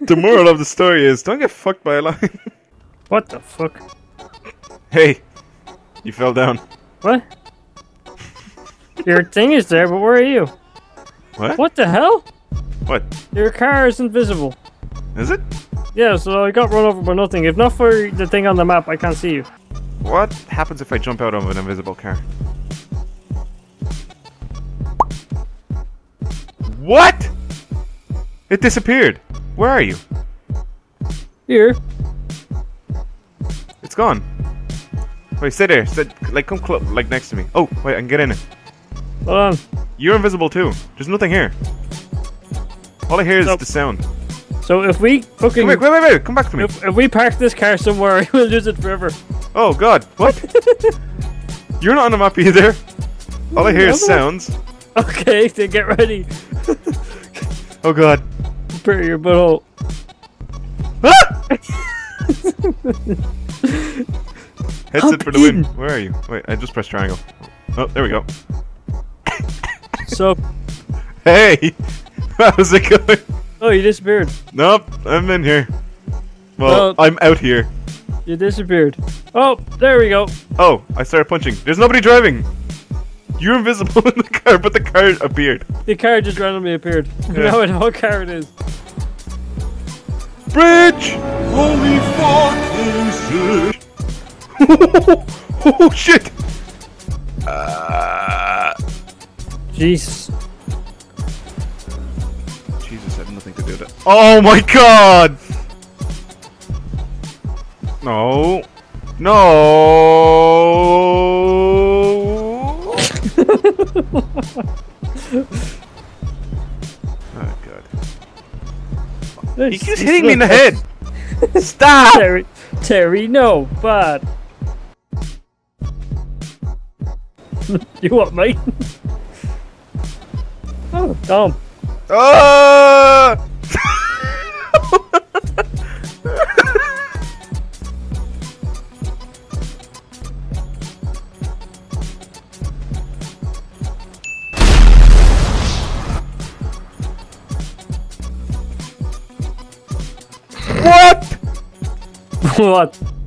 the moral of the story is don't get fucked by a lion. What the fuck? hey, you fell down. What? Your thing is there, but where are you? What? What the hell? What? Your car is invisible. Is it? Yeah, so I got run over by nothing. If not for the thing on the map, I can't see you. What happens if I jump out of an invisible car? What? It disappeared. Where are you? Here. It's gone. Wait, sit there. Sit, like, come close, like next to me. Oh, wait, I can get in it. Hold on. You're invisible too. There's nothing here. All I hear is the sound. So if we fucking Come wait, wait, wait, wait. Come back to me. if, if we park this car somewhere, we'll lose it forever. Oh God, what? You're not on the map either. All I hear is sounds. Okay, then get ready. Oh God. Prepare your butthole. Headset for the win. Where are you? Wait, I just pressed triangle. Oh, there we go. So, Hey, how's it going? oh, you disappeared. Nope, I'm in here. Well, Well- I'm out here. You disappeared. Oh, there we go. Oh, I started punching. There's nobody driving. You're invisible in the car, but the car appeared. The car just randomly appeared. Yeah. Now I know what car it is. Bridge! Holy fucking shit! oh shit! Uh, Jesus. Jesus had nothing to do with it. Oh my god! No. No. Oh god. He keeps hitting me in the head! Stop! Terry, Terry, no, bad. you what, mate? oh, dumb. Ah! What? what?